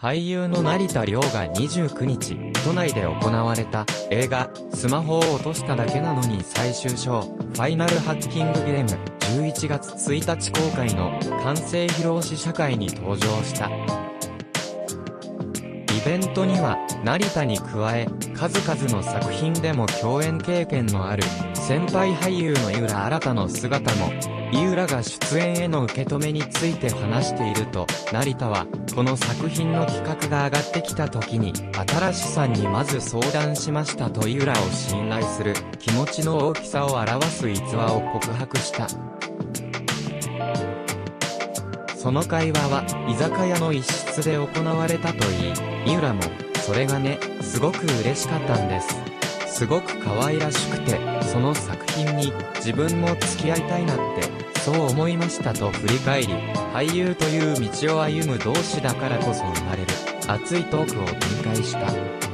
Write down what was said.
俳優の成田凌が29日、都内で行われた映画、スマホを落としただけなのに最終章、ファイナルハッキングゲーム、11月1日公開の完成披露試写会に登場した。イベントには、成田に加え、数々の作品でも共演経験のある、先輩俳優の井浦新の姿も、井浦が出演への受け止めについて話していると、成田は、この作品の企画が上がってきた時に、新しさんにまず相談しましたと井浦を信頼する、気持ちの大きさを表す逸話を告白した。その会話は、居酒屋の一室で行われたといい、井浦も、それがね、すごく嬉しかったんです。すごく可愛らしくて、その作品に、自分も付き合いたいなって、そう思いましたと振り返り、俳優という道を歩む同志だからこそ生まれる、熱いトークを展開した。